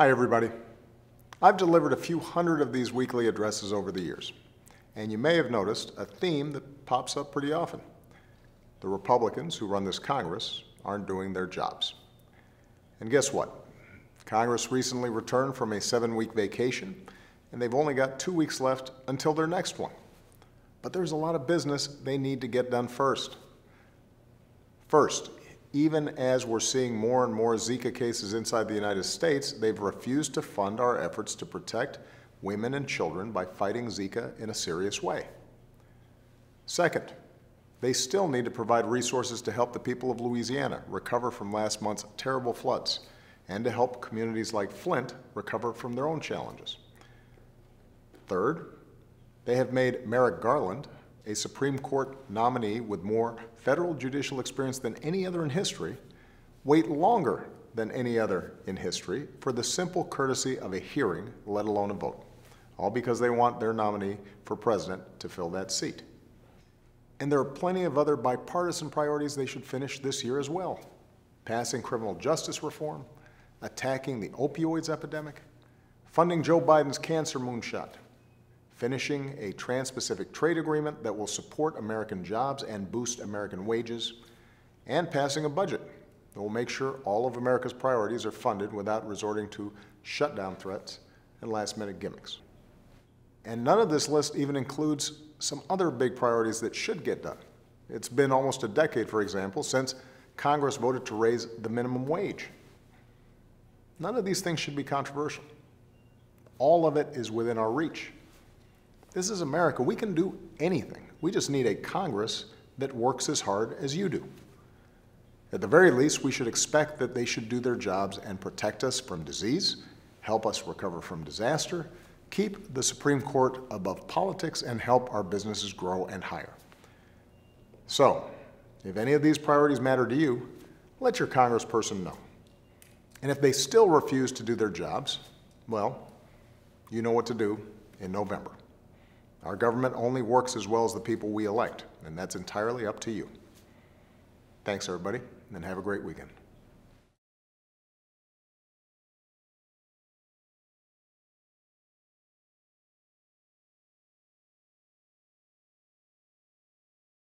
Hi, everybody. I've delivered a few hundred of these weekly addresses over the years, and you may have noticed a theme that pops up pretty often. The Republicans who run this Congress aren't doing their jobs. And guess what? Congress recently returned from a seven week vacation, and they've only got two weeks left until their next one. But there's a lot of business they need to get done first. First, even as we're seeing more and more Zika cases inside the United States, they've refused to fund our efforts to protect women and children by fighting Zika in a serious way. Second, they still need to provide resources to help the people of Louisiana recover from last month's terrible floods and to help communities like Flint recover from their own challenges. Third, they have made Merrick Garland, a Supreme Court nominee with more federal judicial experience than any other in history, wait longer than any other in history for the simple courtesy of a hearing, let alone a vote, all because they want their nominee for president to fill that seat. And there are plenty of other bipartisan priorities they should finish this year as well. Passing criminal justice reform, attacking the opioids epidemic, funding Joe Biden's cancer moonshot, finishing a trans-Pacific trade agreement that will support American jobs and boost American wages, and passing a budget that will make sure all of America's priorities are funded without resorting to shutdown threats and last-minute gimmicks. And none of this list even includes some other big priorities that should get done. It's been almost a decade, for example, since Congress voted to raise the minimum wage. None of these things should be controversial. All of it is within our reach. This is America. We can do anything. We just need a Congress that works as hard as you do. At the very least, we should expect that they should do their jobs and protect us from disease, help us recover from disaster, keep the Supreme Court above politics, and help our businesses grow and hire. So, if any of these priorities matter to you, let your congressperson know. And if they still refuse to do their jobs, well, you know what to do in November. Our government only works as well as the people we elect, and that's entirely up to you. Thanks, everybody, and have a great weekend.